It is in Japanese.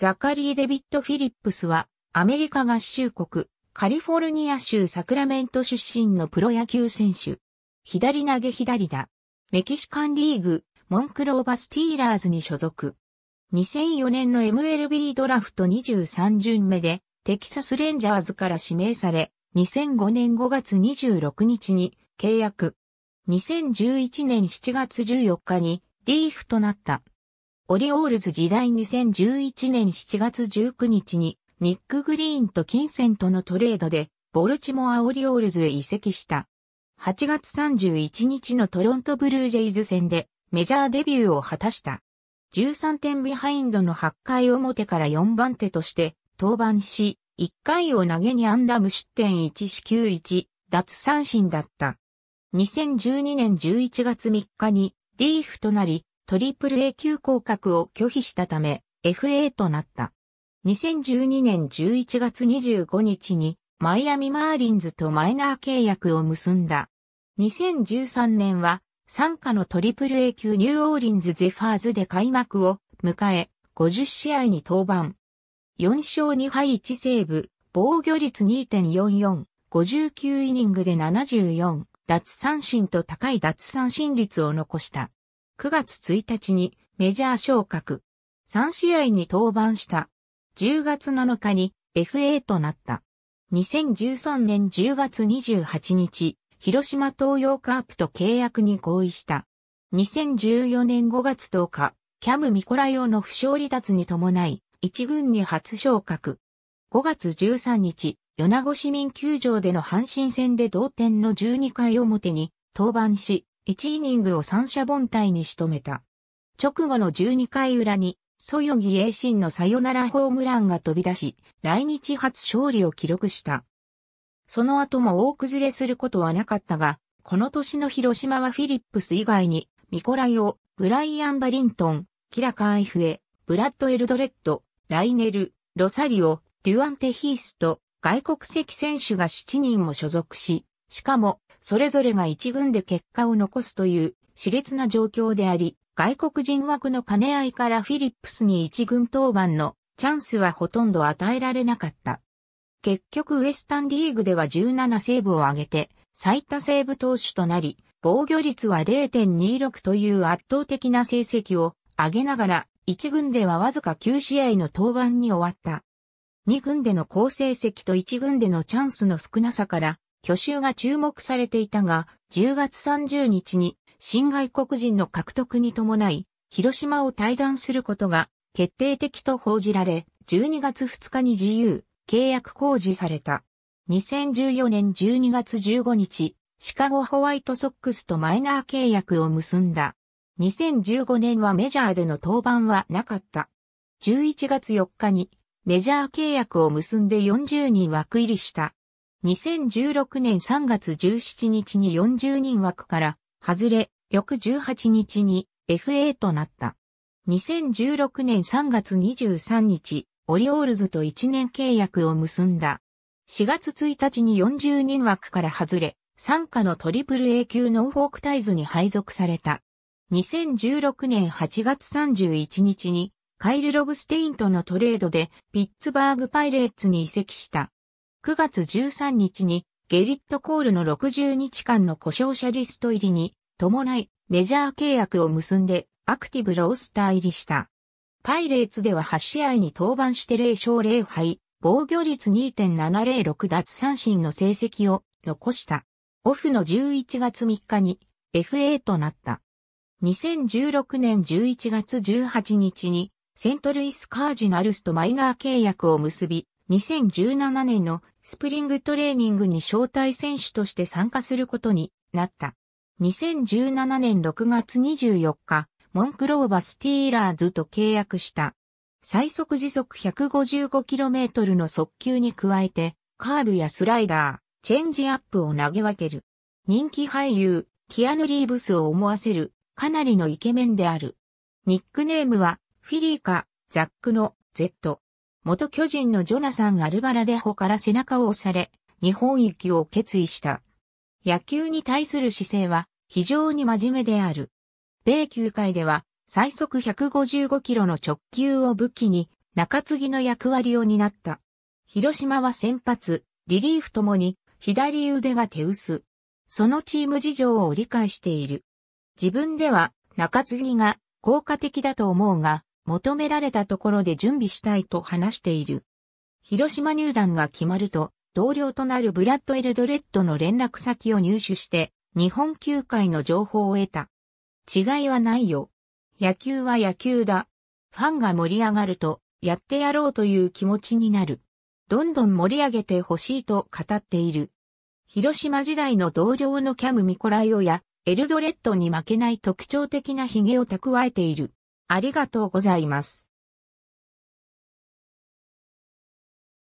ザカリー・デビッド・フィリップスは、アメリカ合衆国、カリフォルニア州サクラメント出身のプロ野球選手。左投げ左打。メキシカンリーグ、モンクローバスティーラーズに所属。2004年の MLB ドラフト23巡目で、テキサスレンジャーズから指名され、2005年5月26日に契約。2011年7月14日に DFA となった。オリオールズ時代2011年7月19日にニック・グリーンと金銭とのトレードでボルチモア・オリオールズへ移籍した。8月31日のトロントブルージェイズ戦でメジャーデビューを果たした。13点ビハインドの8回表から4番手として登板し、1回を投げ2安打無失点1四球1奪三振だった。2012年11月3日に DFA となり、トリプル A 級降格を拒否したため、FA となった。2012年11月25日に、マイアミマーリンズとマイナー契約を結んだ。2013年は、傘下のトリプル A 級ニューオーリンズゼファーズで開幕を迎え、50試合に登板。4勝2敗1セーブ、防御率2.44、59イニングで74奪三振と高い奪三振率を残した。9月1日にメジャー昇格。3試合に登板した。10月7日に FA となった。2013年10月28日、広島東洋カープと契約に合意した。2014年5月10日、キャム・ミコライオの負傷離脱に伴い、一軍に初昇格。5月13日、米子市民球場での阪神戦で同点の12回表に登板し、1イニングを三者凡退に仕留めた。直後の12回裏に、ソヨギ栄心のサヨナラホームランが飛び出し、来日初勝利を記録した。その後も大崩れすることはなかったが、この年の広島はフィリップス以外に、ミコライオ、ブライアン・バリントン、キラ・カアイフエ、ブラッド・エルドレッド、ライネル・ロサリオ、デュアンテ・ヒースと外国籍選手が7人も所属し、しかも、それぞれが一軍で結果を残すという熾烈な状況であり、外国人枠の兼ね合いからフィリップスに一軍登板のチャンスはほとんど与えられなかった。結局ウエスタンリーグでは17セーブを挙げて最多セーブ投手となり、防御率は0.26という圧倒的な成績を上げながら、1軍ではわずか9試合の登板に終わった。2軍での好成績と1軍でのチャンスの少なさから、去就が注目されていたが、10月30日に新外国人の獲得に伴い、広島を退団することが決定的と報じられ、12月2日に自由、契約公示された。2014年12月15日、シカゴホワイトソックスとマイナー契約を結んだ。2015年はメジャーでの登板はなかった。11月4日にメジャー契約を結んで40人枠入りした。2016年3月17日に40人枠から外れ、翌18日に FA となった。2016年3月23日、オリオールズと1年契約を結んだ。4月1日に40人枠から外れ、参加のトリプル A 級ノーフォークタイズに配属された。2016年8月31日にカイル・ロブステインとのトレードでピッツバーグパイレーツに移籍した。9月13日にゲリット・コールの60日間の故障者リスト入りに伴いメジャー契約を結んでアクティブロースター入りした。パイレーツでは8試合に登板して0勝0敗、防御率2.706奪三振の成績を残した。オフの11月3日に FA となった。2016年11月18日にセントルイスカージナルスとマイナー契約を結び、2017年のスプリングトレーニングに招待選手として参加することになった。2017年6月24日、モンクローバスティーラーズと契約した。最速時速 155km の速球に加えて、カーブやスライダー、チェンジアップを投げ分ける。人気俳優、キアヌ・リーブスを思わせる、かなりのイケメンである。ニックネームは、フィリーか、ザックの Z。元巨人のジョナサン・アルバラデホから背中を押され、日本行きを決意した。野球に対する姿勢は非常に真面目である。米球界では最速155キロの直球を武器に、中継ぎの役割を担った。広島は先発、リリーフともに左腕が手薄。そのチーム事情を理解している。自分では中継ぎが効果的だと思うが、求められたところで準備したいと話している。広島入団が決まると、同僚となるブラッド・エルドレッドの連絡先を入手して、日本球界の情報を得た。違いはないよ。野球は野球だ。ファンが盛り上がると、やってやろうという気持ちになる。どんどん盛り上げてほしいと語っている。広島時代の同僚のキャム・ミコライオやエルドレッドに負けない特徴的な髭を蓄えている。ありがとうございます。